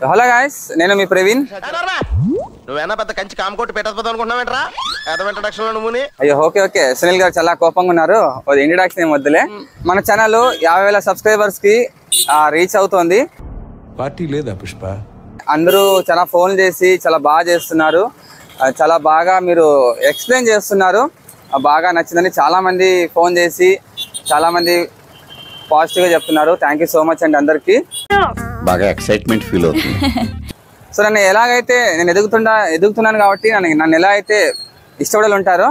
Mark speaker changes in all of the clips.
Speaker 1: Hello guys నేను మీ ప్రవీణ్.
Speaker 2: నువ్వేనా పెద్ద కంచి కామకోటి పెట్టకపోతావు అనుకుంటున్నావేంట్రా ఏదో ఇంట్రడక్షన్లో నువ్వుని
Speaker 1: అయ్యో ఓకే ఓకే. సునీల్ గారు చాలా కోపంగా ఉన్నారు. అది ఇంట్రడక్షన్ ఏం వద్దులే. మన ఛానల్ యాభై వేల సబ్స్క్రైబర్స్కి రీచ్ అవుతోంది.
Speaker 3: పార్టీ లేదా పుష్ప?
Speaker 1: అందరూ చాలా ఫోన్ చేసి చాలా బాగా చేస్తున్నారు. చాలా బాగా మీరు ఎక్స్ప్లెయిన్ చేస్తున్నారు. బాగా నచ్చిందని చాలా మంది ఫోన్ చేసి చాలా మంది పాజిటివ్గా చెప్తున్నారు. థ్యాంక్ యూ సో మచ్ అండి అందరికీ.
Speaker 4: బాగా ఎక్సైట్మెంట్ ఫీల్ అవుతుంది.
Speaker 1: సో నన్ను ఎలాగైతే నేను ఎదుగుతుండా ఎదుగుతున్నాను కాబట్టి నన్ను నన్ను ఎలా అయితే ఇష్టపడాలి ఉంటారో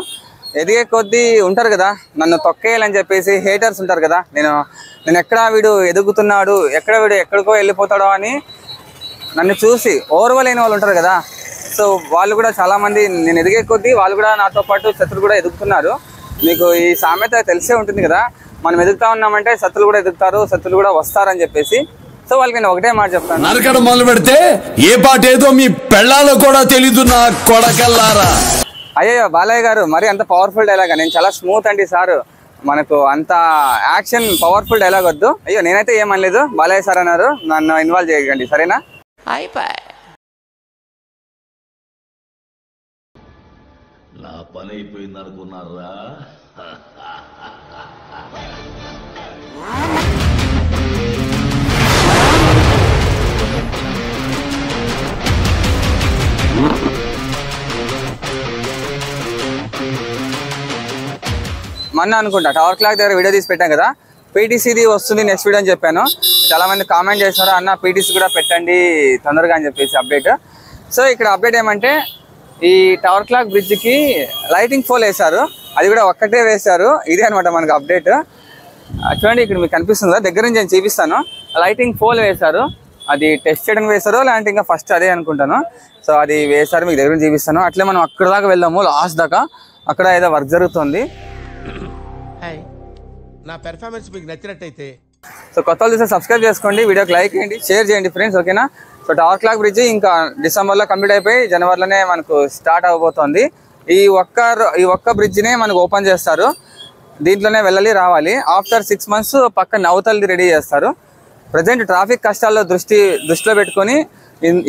Speaker 1: ఎదిగే కొద్దీ ఉంటారు కదా నన్ను తొక్కేయాలని చెప్పేసి హేటర్స్ ఉంటారు కదా నేను నేను ఎక్కడ వీడు ఎదుగుతున్నాడు ఎక్కడ వీడు ఎక్కడికో వెళ్ళిపోతాడో అని నన్ను చూసి ఓర్వలేని వాళ్ళు ఉంటారు కదా సో వాళ్ళు కూడా చాలామంది నేను ఎదిగే కొద్దీ వాళ్ళు కూడా నాతో పాటు శత్రులు కూడా ఎదుగుతున్నారు. మీకు ఈ సామెత తెలిసే ఉంటుంది కదా మనం ఎదుగుతా ఉన్నామంటే శత్రులు కూడా ఎదుగుతారు శత్రులు కూడా వస్తారని చెప్పేసి. సో వాళ్ళకి నేను ఒకటే మాట చెప్తాను.
Speaker 3: నరకడం మొదలు పెడితే ఏ పాట ఏదో మీ పెళ్ళాలో కూడా తెలీదు నా కొడకల్లారా.
Speaker 1: అయ్యో బాలయ్య గారు మరి అంత పవర్ఫుల్ డైలాగ్ నేను చాలా స్మూత్ అండి సార్. మనకు అంత యాక్షన్ పవర్ఫుల్ డైలాగ్ వద్దు. అయ్యో నేనైతే ఏమనలేదు. బాలయ్య సార్ అన్నారు. నన్ను ఇన్వాల్వ్ చేయకండి సరేనా?
Speaker 4: నా పని అయిపోయింది అనుకున్నారా
Speaker 1: మొన్న అనుకుంటా టవర్ క్లాక్ దగ్గర వీడియో తీసి పెట్టాం కదా. పీటీసీది వస్తుంది నెక్స్ట్ వీడియో అని చెప్పాను. చాలా మంది కామెంట్ చేశారు అన్న పీటీసీ కూడా పెట్టండి తొందరగా అని చెప్పేసి అప్డేట్ సో ఇక్కడ అప్డేట్ ఏమంటే ఈ టవర్ క్లాక్ బ్రిడ్జ్కి లైటింగ్ ఫోల్ వేశారు. అది కూడా ఒక్కటే వేశారు. ఇదే అనమాట మనకు అప్డేట్ చూడండి ఇక్కడ మీకు కనిపిస్తుంది? దగ్గర నుంచి నేను చూపిస్తాను. లైటింగ్ ఫోల్ వేశారు. అది టెస్ట్ చేయడానికి వేశారు లేదంటే ఇంకా ఫస్ట్ అదే అనుకుంటాను. సో అది వేశారు మీకు దగ్గర చూపిస్తాను. అట్లే మనం అక్కడ దాకా వెళ్దాము లాస్ట్ దాకా. అక్కడ ఏదో వర్క్ జరుగుతుంది.
Speaker 5: హాయ్ నా పెర్ఫార్మెన్స్ మీకు నచ్చినట్టయితే.
Speaker 1: సో కొత్త వాళ్ళు చూస్తే సబ్స్క్రైబ్ చేసుకోండి వీడియోకి లైక్ చేయండి షేర్ చేయండి ఫ్రెండ్స్ ఓకేనా సో టవర్ క్లాక్ బ్రిడ్జ్ ఇంకా డిసెంబర్లో కంప్లీట్ అయిపోయి జనవరిలోనే మనకు స్టార్ట్ అవబోతోంది. ఈ ఒక్క ఈ ఒక్క బ్రిడ్జ్నే మనకు ఓపెన్ చేస్తారు. దీంట్లోనే వెళ్ళాలి రావాలి. ఆఫ్టర్ సిక్స్ మంత్స్ పక్క నవతల్ది రెడీ చేస్తారు. ప్రజెంట్ ట్రాఫిక్ కష్టాల్లో దృష్టి దృష్టిలో పెట్టుకొని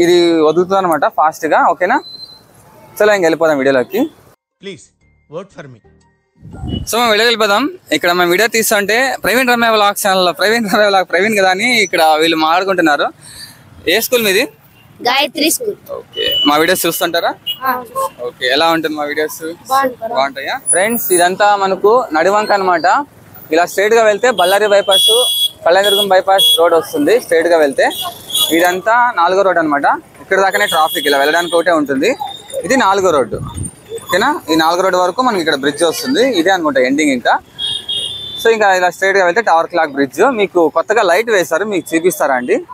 Speaker 1: ఇది వదులుతుంది అనమాట ఫాస్ట్గా ఓకేనా? చలో ఇంక వెళ్ళిపోదాం వీడియోలోకి.
Speaker 5: Please work for me
Speaker 1: so మేము వీడియో వెళ్ళిపోదాం. ఇక్కడ మేము వీడియో తీస్తుంటే Praveen Ramya vlog channel Praveen Ramya vlog Praveen కదా అని ఇక్కడ వీళ్ళు మాట్లాడుకుంటున్నారు. ఏ స్కూల్ మీది?
Speaker 6: గాయత్రి స్కూల్.
Speaker 1: ఓకే మా వీడియోస్ చూస్తుంటారా? ఓకే ఎలా ఉంటుంది మా వీడియోస్? బాగుంటాయా? ఫ్రెండ్స్ ఇదంతా మనకు నడివంక అన్నమాట. ఇలా స్ట్రైట్గా వెళ్తే Bellary bypass Kalyanadurgam bypass road వస్తుంది స్ట్రైట్గా వెళ్తే. ఇదంతా నాలుగో రోడ్ అనమాట ఇక్కడ దాకానే ట్రాఫిక్ ఇలా వెళ్ళడానికి ఒకటే ఉంటుంది. ఇది నాలుగో రోడ్డు ఓకేనా? ఈ నాలుగో రోడ్డు వరకు మనకి ఇక్కడ బ్రిడ్జ్ వస్తుంది. ఇదే అనుకుంటా ఎండింగ్ ఇంకా. సో ఇంకా ఇలా స్ట్రైట్గా వెళ్తే టవర్ క్లాక్ బ్రిడ్జ్ మీకు కొత్తగా లైట్ వేశారు మీకు చూపిస్తారా అండి?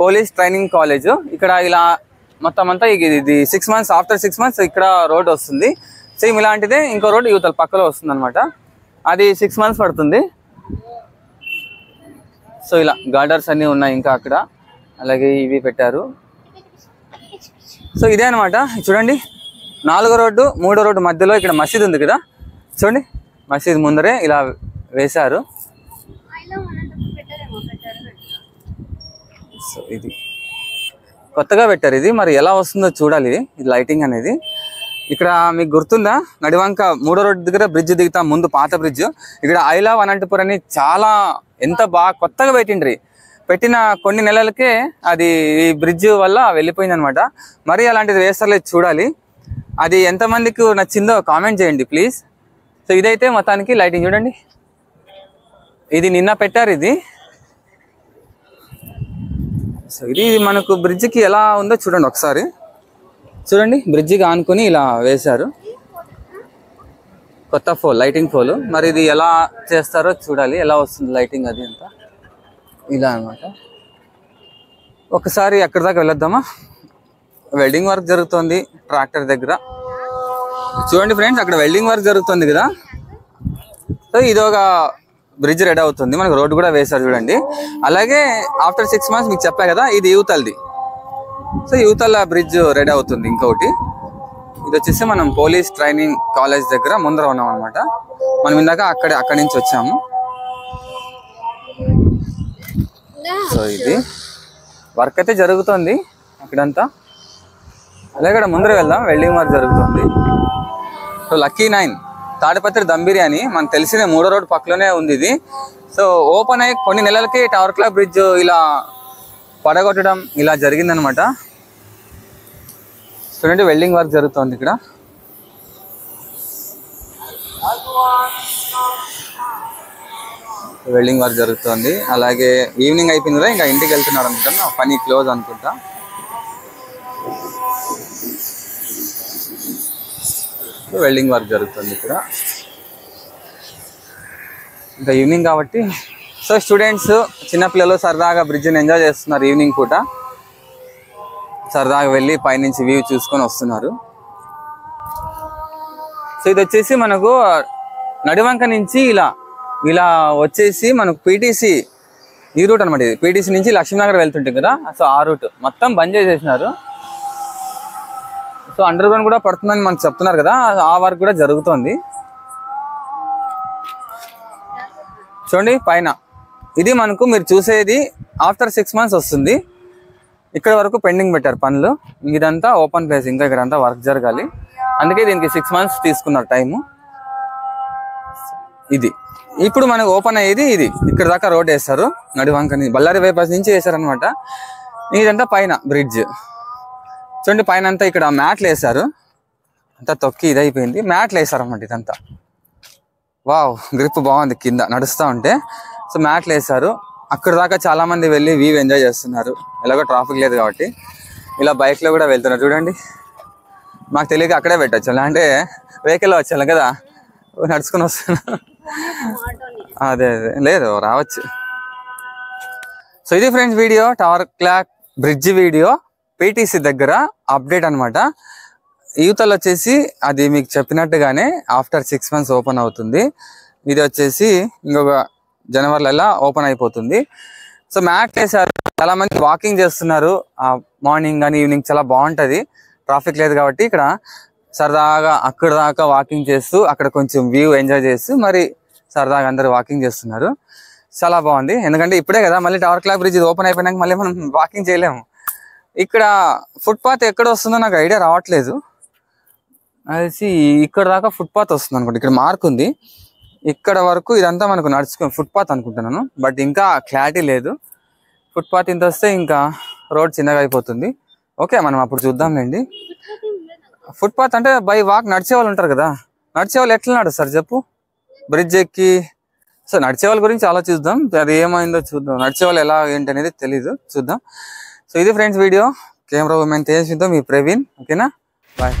Speaker 1: Police training college. ఇక్కడ ఇలా మొత్తం అంతా ఇది- six months after six months ఇక్కడ రోడ్ వస్తుంది. సేమ్ ఇలాంటిదే ఇంకో రోడ్ యువతల పక్కలో వస్తుంది అనమాట అది సిక్స్ మంత్స్ పడుతుంది. సో ఇలా గార్డర్స్ అన్నీ ఉన్నాయి ఇంకా అక్కడ. అలాగే ఇవి పెట్టారు. సో ఇదే అనమాట చూడండి. నాలుగో రోడ్డు మూడో రోడ్డు మధ్యలో ఇక్కడ మసీద్ ఉంది కదా. చూడండి. మసీద్ ముందరే ఇలా వేశారు. సో ఇది. కొత్తగా పెట్టారు ఇది. మరి ఎలా వస్తుందో చూడాలి. ఇది లైటింగ్ అనేది. ఇక్కడ మీకు గుర్తుందా? నడివంక మూడో రోడ్డు దగ్గర బ్రిడ్జ్ దిగుతా ముందు పాత బ్రిడ్జ్ ఇక్కడ ఐ లవ్ అనంతపురం అని చాలా ఎంత బాగా కొత్తగా పెట్టిండ్రి. పెట్టిన కొన్ని నెలలకే అది ఈ బ్రిడ్జ్ వల్ల వెళ్ళిపోయింది అనమాట మరి అలాంటిది వేస్తారులేదు చూడాలి. అది ఎంతమందికి నచ్చిందో కామెంట్ చేయండి ప్లీజ్ సో ఇదైతే మొత్తానికి లైటింగ్ చూడండి. ఇది నిన్న పెట్టారు ఇది. సో ఇది మనకు బ్రిడ్జికి ఎలా ఉందో చూడండి ఒకసారి. చూడండి బ్రిడ్జికి ఆనుకొని ఇలా వేశారు. కొత్త ఫోల్ లైటింగ్ ఫోల్ మరి ఇది ఎలా చేస్తారో చూడాలి. ఎలా వస్తుంది లైటింగ్ అది అంతా? ఇలా అనమాట ఒకసారి ఎక్కడి దాకా వెళ్ళొద్దామా? వెల్డింగ్ వర్క్ జరుగుతుంది ట్రాక్టర్ దగ్గర. చూడండి ఫ్రెండ్స్ అక్కడ వెల్డింగ్ వర్క్ జరుగుతుంది కదా. సో ఇది ఒక బ్రిడ్జ్ రెడీ అవుతుంది. మనకు రోడ్డు కూడా వేశారు చూడండి. అలాగే ఆఫ్టర్ సిక్స్ మంత్స్ మీకు చెప్పా కదా ఇది యూతల్ది సో యువతల బ్రిడ్జ్ రెడీ అవుతుంది ఇంకొకటి ఇది వచ్చేసి మనం పోలీస్ ట్రైనింగ్ కాలేజ్ దగ్గర ముందర ఉన్నాం అనమాట మనం ఇందాక అక్కడ అక్కడి నుంచి వచ్చాము. సో ఇది. వర్క్ అయితే జరుగుతుంది ఇక్కడంతా. అలాగే ఇక్కడ ముందర వెళ్దాం వెల్డింగ్ వర్క్ జరుగుతుంది. So lucky nine Tadipatri dum biryani మనకు తెలిసిన మూడో రోడ్ పక్కలోనే ఉంది ఇది. సో ఓపెన్ అయ్యి కొన్ని నెలలకి టవర్ క్లాక్ బ్రిడ్జ్ ఇలా పడగొట్టడం ఇలా జరిగిందనమాట. చూడండి వెల్డింగ్ వర్క్ జరుగుతుంది ఇక్కడ. వెల్డింగ్ వర్క్ జరుగుతుంది. అలాగే ఈవినింగ్ అయిపోయింది కదా ఇంకా ఇంటికి వెళ్తున్నారు అనుకుంటా. పని క్లోజ్ అనుకుంటా. వెల్డింగ్ వర్క్ జరుగుతుంది ఇక్కడ. ఇంకా ఈవినింగ్ కాబట్టి సో స్టూడెంట్స్ చిన్నపిల్లలు సరదాగా బ్రిడ్జ్ని ఎంజాయ్ చేస్తున్నారు ఈవినింగ్ పూట. సరదాగా వెళ్ళి పైనుంచి వ్యూ చూసుకొని వస్తున్నారు. సో ఇది వచ్చేసి మనకు నడివంక నుంచి ఇలా ఇలా వచ్చేసి మనకు పీటీసీ ఈ రూట్ అనమాట ఇది. పీటీసీ నుంచి లక్ష్మీనగర్ వెళ్తుంటుంది కదా? సో ఆ రూట్ మొత్తం బంద్ చేసేసినారు. సో అండర్ గ్రౌండ్ కూడా పడుతుందని మనకు చెప్తున్నారు కదా? ఆ వర్క్ కూడా జరుగుతోంది. చూడండి పైన. ఇది మనకు మీరు చూసేది ఆఫ్టర్ సిక్స్ మంత్స్ వస్తుంది. ఇక్కడ వరకు పెండింగ్ పెట్టారు పనులు. ఇదంతా ఓపెన్ ప్లేస్ ఇంకా ఇక్కడంతా వర్క్ జరగాలి. అందుకే దీనికి సిక్స్ మంత్స్ తీసుకున్నారు టైము. ఇది. ఇప్పుడు మనకు ఓపెన్ అయ్యేది ఇది. ఇక్కడ దాకా రోడ్ వేస్తారు. నడివంకని బళ్ళారి బైపాస్ నుంచి వేసారనమాట ఇదంతా పైన బ్రిడ్జ్. చూడండి పైన అంతా ఇక్కడ మ్యాట్లు వేసారు అంతా తొక్కి ఇదైపోయింది. మ్యాట్లు వేసారు ఇదంతా. వావ్ గ్రిప్ బాగుంది కింద నడుస్తూ ఉంటే. సో మ్యాట్లు వేసారు అక్కడ దాకా చాలా మంది వెళ్ళి వ్యూ ఎంజాయ్ చేస్తున్నారు. ఎలాగో ట్రాఫిక్ లేదు కాబట్టి. ఇలా బైక్లో కూడా వెళ్తున్నారు. చూడండి. మాకు తెలియక అక్కడే పెట్టచ్చు. అంటే వెహికల్లో వచ్చాను కదా. నడుచుకుని వస్తున్నా. అదే అదే. లేదు రావచ్చు. సో ఇది friends video tower clock bridge video PTC దగ్గర అప్డేట్ అన్నమాట. యూతలు వచ్చేసి అది మీకు చెప్పినట్టుగానే ఆఫ్టర్ సిక్స్ మంత్స్ ఓపెన్ అవుతుంది. ఇది వచ్చేసి ఇంకొక జనవరిలో ఓపెన్ అయిపోతుంది. సో మ్యాట్ వేసారు చాలా మంది వాకింగ్ చేస్తున్నారు. మార్నింగ్ కానీ ఈవినింగ్ చాలా బాగుంటది. ట్రాఫిక్ లేదు కాబట్టి ఇక్కడ సరదాగా అక్కడ దాకా వాకింగ్ చేస్తూ అక్కడ కొంచెం వ్యూ ఎంజాయ్ చేస్తూ మరి సరదాగా అందరూ వాకింగ్ చేస్తున్నారు. చాలా బాగుంది. ఎందుకంటే ఇప్పుడే కదా మళ్ళీ టవర్ క్లాక్ బ్రిడ్జ్ ఓపెన్ అయిపోయినాక మళ్ళీ మనం వాకింగ్ చేయలేము. ఇక్కడ ఫుట్పాత్ ఎక్కడ వస్తుందో నాకు ఐడియా రావట్లేదు. అది ఇక్కడ దాకా ఫుట్పాత్ వస్తుంది అనుకోండి ఇక్కడ మార్క్ ఉంది. ఇక్కడ వరకు ఇదంతా మనకు నడుచుకుని ఫుట్పాత్ అనుకుంటున్నాను. బట్ ఇంకా క్లారిటీ లేదు. ఫుట్పాత్ ఇంత వస్తే ఇంకా రోడ్ చిన్నగా అయిపోతుంది. ఓకే మనం అప్పుడు చూద్దాంలేండి. ఫుట్పాత్ అంటే బై వాక్ నడిచే వాళ్ళు ఉంటారు కదా. నడిచే వాళ్ళు ఎట్లా నడుస్తారు చెప్పు? బ్రిడ్జ్ ఎక్కి. సో నడిచే వాళ్ళ గురించి ఆలోచిద్దాం. అది ఏమైందో చూద్దాం. నడిచే వాళ్ళు ఎలా ఏంటి అనేది తెలీదు. చూద్దాం. సో ఇది friends video camera women Tej మీ ప్రవీణ్. ఓకేనా బాయ్